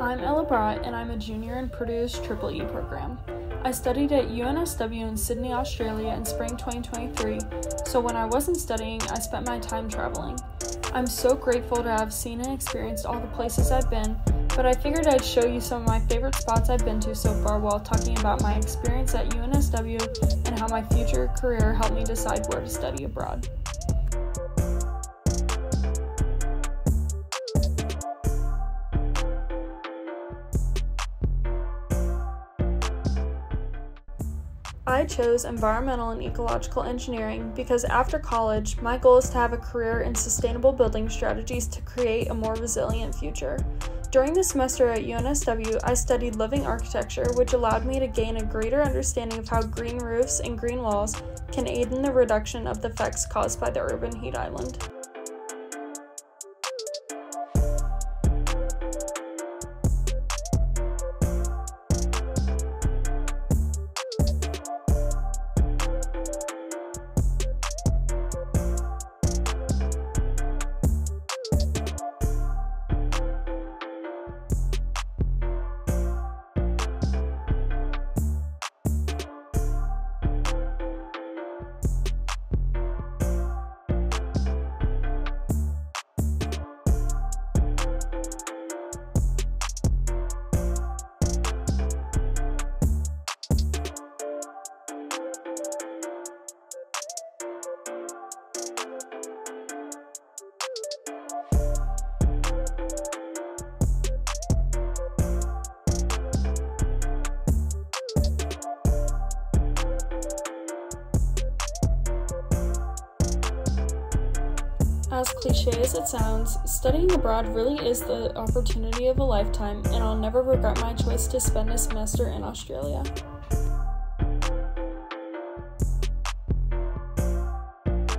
I'm Ella Brodt, and I'm a junior in Purdue's Triple E program. I studied at UNSW in Sydney, Australia in spring 2023, so when I wasn't studying, I spent my time traveling. I'm so grateful to have seen and experienced all the places I've been, but I figured I'd show you some of my favorite spots I've been to so far while talking about my experience at UNSW and how my future career helped me decide where to study abroad. I chose environmental and ecological engineering because after college, my goal is to have a career in sustainable building strategies to create a more resilient future. During the semester at UNSW, I studied living architecture, which allowed me to gain a greater understanding of how green roofs and green walls can aid in the reduction of the effects caused by the urban heat island. As cliche as it sounds, studying abroad really is the opportunity of a lifetime, and I'll never regret my choice to spend a semester in Australia.